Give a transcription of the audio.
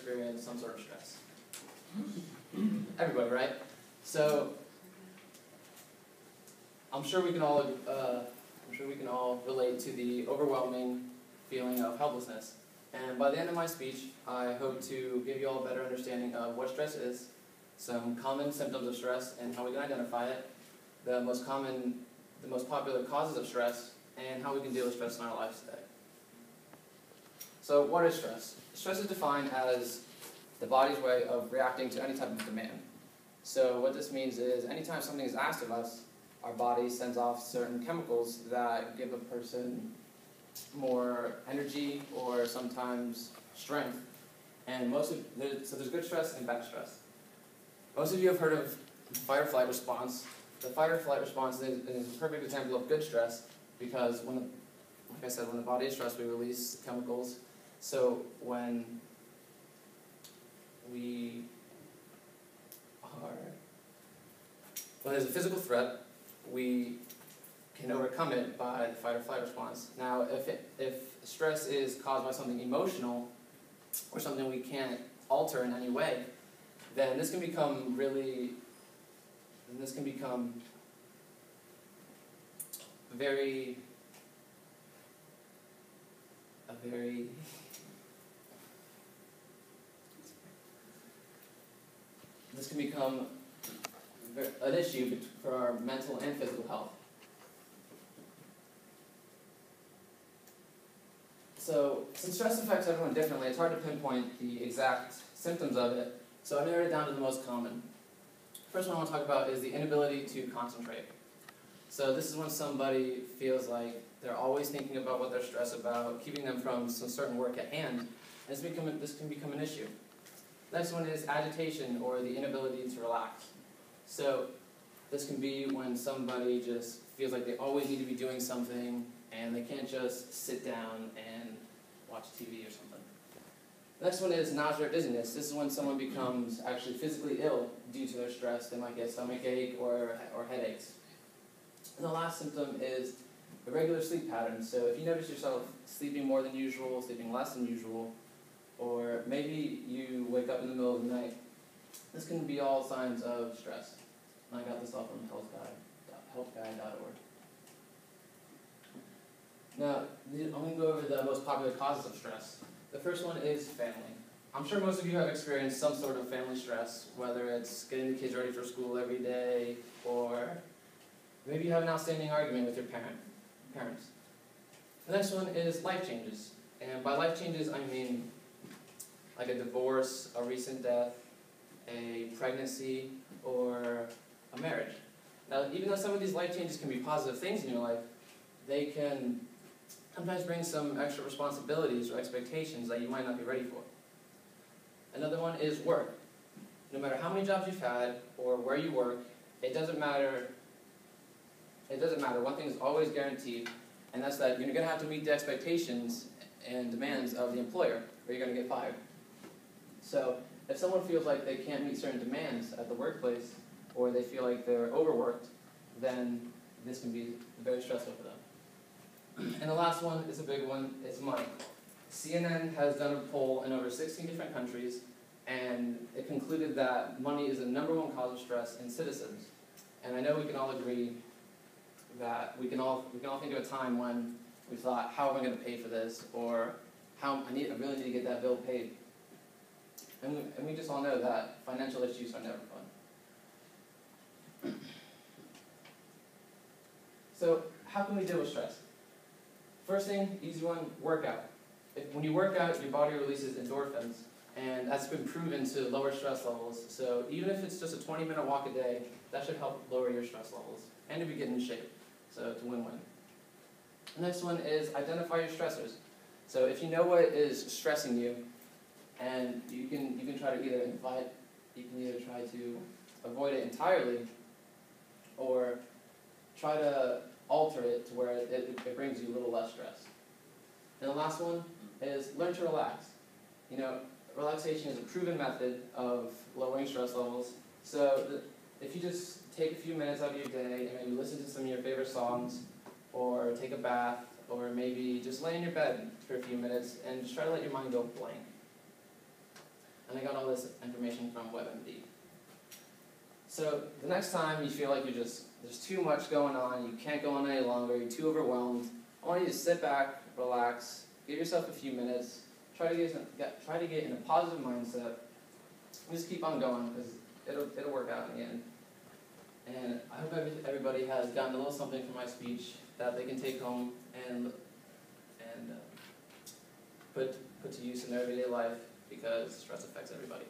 experienced some sort of stress. Everybody, right? So I'm sure we can all uh, I'm sure we can all relate to the overwhelming feeling of helplessness. And by the end of my speech, I hope to give you all a better understanding of what stress is, some common symptoms of stress and how we can identify it, the most common, the most popular causes of stress, and how we can deal with stress in our lives today. So what is stress? Stress is defined as the body's way of reacting to any type of demand. So what this means is anytime something is asked of us, our body sends off certain chemicals that give a person more energy or sometimes strength. And most of so there's good stress and bad stress. Most of you have heard of fight or flight response. The fight or flight response is, is a perfect example of good stress because when, like I said, when the body is stressed, we release chemicals. So when we are when there's a physical threat, we can overcome it by the fight or flight response. Now, if, it, if stress is caused by something emotional or something we can't alter in any way, then this can become really, then this can become very, a very, this can become an issue for our mental and physical health. So, since stress affects everyone differently, it's hard to pinpoint the exact symptoms of it, so I narrowed it down to the most common. First one I want to talk about is the inability to concentrate. So this is when somebody feels like they're always thinking about what they're stressed about, keeping them from some certain work at hand, and this, become, this can become an issue. Next one is agitation or the inability to relax. So this can be when somebody just feels like they always need to be doing something and they can't just sit down and watch TV or something. Next one is nausea or dizziness. This is when someone becomes actually physically ill due to their stress. They might get stomach ache or, or headaches. And the last symptom is irregular sleep patterns. So if you notice yourself sleeping more than usual, sleeping less than usual, or maybe you wake up in the middle of the night, this can be all signs of stress. And I got this all from healthguide.org. Now, I'm going to go over the most popular causes of stress. The first one is family. I'm sure most of you have experienced some sort of family stress, whether it's getting the kids ready for school every day, or maybe you have an outstanding argument with your parent, parents. The next one is life changes. And by life changes, I mean like a divorce, a recent death, a pregnancy, or a marriage. Now, even though some of these life changes can be positive things in your life, they can sometimes bring some extra responsibilities or expectations that you might not be ready for. Another one is work. No matter how many jobs you've had or where you work, it doesn't matter. It doesn't matter. One thing is always guaranteed, and that's that you're going to have to meet the expectations and demands of the employer, or you're going to get fired. So, if someone feels like they can't meet certain demands at the workplace, or they feel like they're overworked, then this can be very stressful for them. And the last one is a big one, it's money. CNN has done a poll in over 16 different countries, and it concluded that money is the number one cause of stress in citizens. And I know we can all agree that we can all, we can all think of a time when we thought, how am I going to pay for this? Or how I, need, I really need to get that bill paid. And we, and we just all know that financial issues are never fun. So how can we deal with stress? First thing, easy one, workout. If, when you work out, your body releases endorphins, and that's been proven to lower stress levels. So even if it's just a 20 minute walk a day, that should help lower your stress levels and to be getting in shape. So it's a win-win. The next one is identify your stressors. So if you know what is stressing you, and you can you can try to either invite, you can either try to avoid it entirely, or try to alter it to where it, it, brings you a little less stress. And the last one is learn to relax. You know, relaxation is a proven method of lowering stress levels. So if you just take a few minutes out of your day and maybe listen to some of your favorite songs, or take a bath, or maybe just lay in your bed for a few minutes and just try to let your mind go blank. I got all this information from WebMD. So the next time you feel like you're just there's too much going on, you can't go on any longer, you're too overwhelmed. I want you to sit back, relax, give yourself a few minutes, try to get, get try to get in a positive mindset, and just keep on going because it'll it'll work out in the end. And I hope every, everybody has gotten a little something from my speech that they can take home and and uh, put put to use in their everyday life because stress affects everybody.